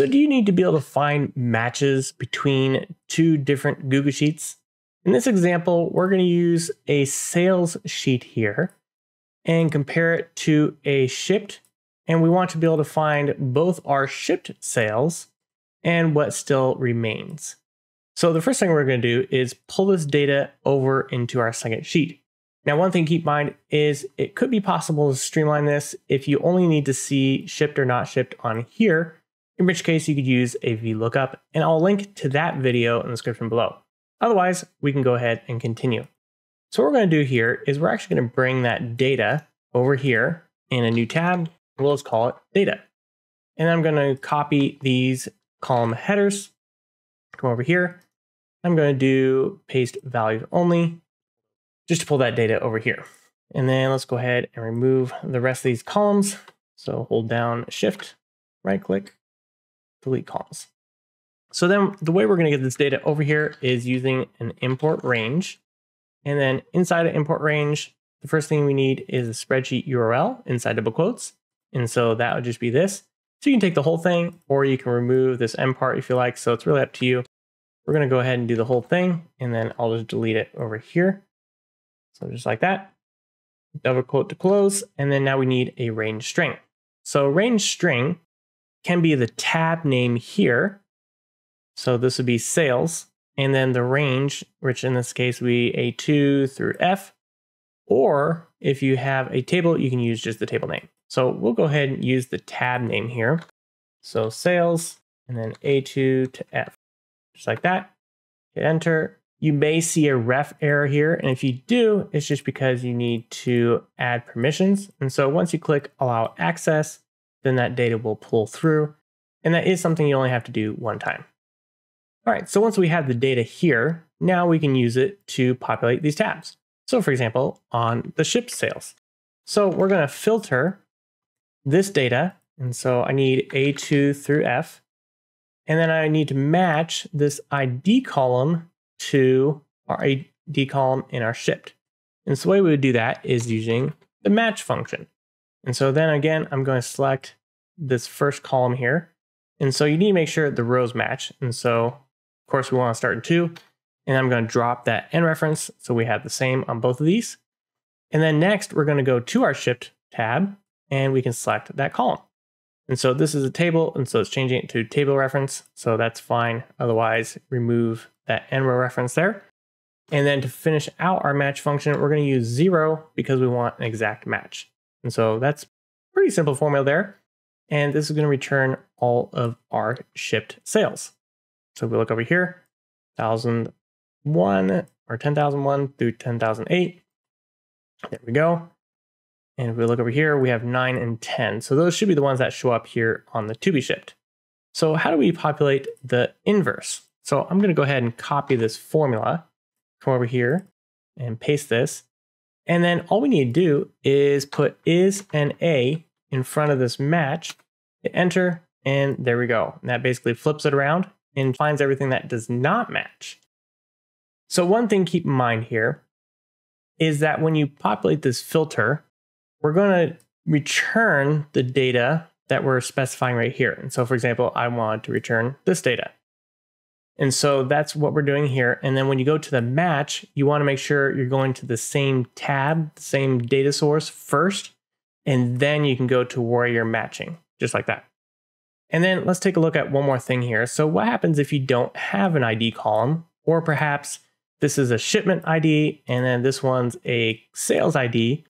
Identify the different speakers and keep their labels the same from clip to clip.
Speaker 1: So do you need to be able to find matches between two different Google Sheets? In this example, we're going to use a sales sheet here and compare it to a shipped. And we want to be able to find both our shipped sales and what still remains. So the first thing we're going to do is pull this data over into our second sheet. Now, one thing to keep in mind is it could be possible to streamline this if you only need to see shipped or not shipped on here, in which case you could use a VLOOKUP, and I'll link to that video in the description below. Otherwise, we can go ahead and continue. So what we're going to do here is we're actually going to bring that data over here in a new tab. We'll just call it data. And I'm going to copy these column headers, come over here. I'm going to do paste values only just to pull that data over here. And then let's go ahead and remove the rest of these columns. So hold down shift, right click, delete columns. So then the way we're going to get this data over here is using an import range. And then inside of import range, the first thing we need is a spreadsheet URL inside double quotes. And so that would just be this. So you can take the whole thing or you can remove this end part if you like. So it's really up to you. We're going to go ahead and do the whole thing and then I'll just delete it over here. So just like that, double quote to close. And then now we need a range string. So range string can be the tab name here. So this would be sales and then the range, which in this case would be A2 through F. Or if you have a table, you can use just the table name. So we'll go ahead and use the tab name here. So sales and then A2 to F, just like that. Hit enter. You may see a ref error here. And if you do, it's just because you need to add permissions. And so once you click allow access, then that data will pull through. And that is something you only have to do one time. All right, so once we have the data here, now we can use it to populate these tabs. So for example, on the ship sales. So we're gonna filter this data. And so I need A2 through F. And then I need to match this ID column to our ID column in our shipped. And so the way we would do that is using the match function. And so then again, I'm going to select this first column here. And so you need to make sure the rows match. And so of course we want to start in two. And I'm going to drop that n reference so we have the same on both of these. And then next we're going to go to our shipped tab and we can select that column. And so this is a table, and so it's changing it to table reference, so that's fine. Otherwise, remove that n row reference there. And then to finish out our match function, we're going to use zero because we want an exact match. And so that's pretty simple formula there. And this is going to return all of our shipped sales. So if we look over here, 1001 or 10,001 through 10,008. There we go. And if we look over here, we have 9 and 10. So those should be the ones that show up here on the to be shipped. So how do we populate the inverse? So I'm going to go ahead and copy this formula, come over here and paste this. And then all we need to do is put ISNA in front of this match, hit enter, and there we go. And that basically flips it around and finds everything that does not match. So one thing keep in mind here is that when you populate this filter, we're going to return the data that we're specifying right here. And so, for example, I want to return this data. And so that's what we're doing here. And then when you go to the match, you want to make sure you're going to the same tab, the same data source first, and then you can go to where you're matching, just like that. And then let's take a look at one more thing here. So what happens if you don't have an ID column, or perhaps this is a shipment ID, and then this one's a sales ID,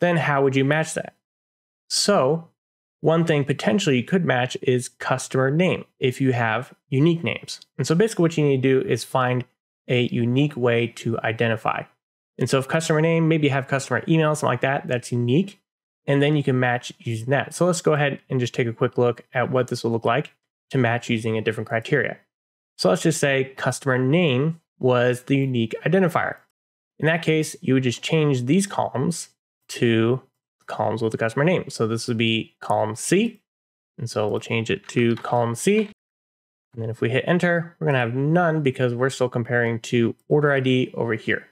Speaker 1: then how would you match that? So, one thing potentially you could match is customer name if you have unique names. And so, basically, what you need to do is find a unique way to identify. And so, if customer name, maybe you have customer email, something like that, that's unique. And then you can match using that. So, let's go ahead and just take a quick look at what this will look like to match using a different criteria. So, let's just say customer name was the unique identifier. In that case, you would just change these columns to columns with the customer name. So this would be column C. And so we'll change it to column C. And then if we hit enter, we're going to have none because we're still comparing to order ID over here.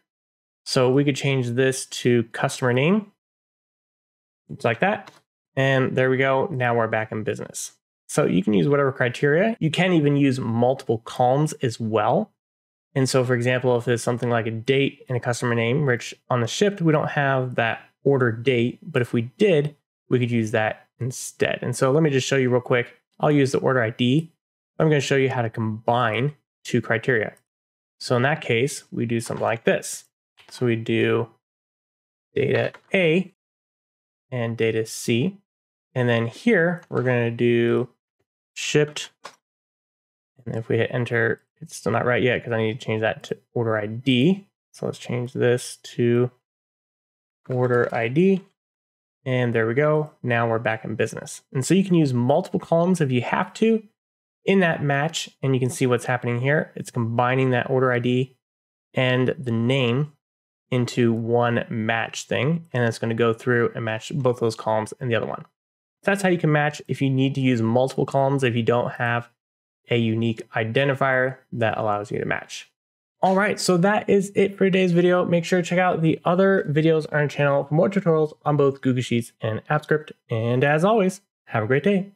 Speaker 1: So we could change this to customer name. It's like that. And there we go. Now we're back in business. So you can use whatever criteria. You can even use multiple columns as well. And so, for example, if it's something like a date and a customer name, which on the shipped, we don't have that order date, but if we did, we could use that instead. And so let me just show you real quick. I'll use the order ID. I'm going to show you how to combine two criteria. So in that case, we do something like this. So we do data A and data C. And then here, we're going to do shipped. And if we hit enter, it's still not right yet because I need to change that to order ID. So let's change this to order ID. And there we go. Now we're back in business. And so you can use multiple columns if you have to in that match. And you can see what's happening here. It's combining that order ID and the name into one match thing. And it's going to go through and match both those columns and the other one. That's how you can match if you need to use multiple columns if you don't have a unique identifier that allows you to match. All right, so that is it for today's video. Make sure to check out the other videos on our channel for more tutorials on both Google Sheets and Apps Script. And as always, have a great day.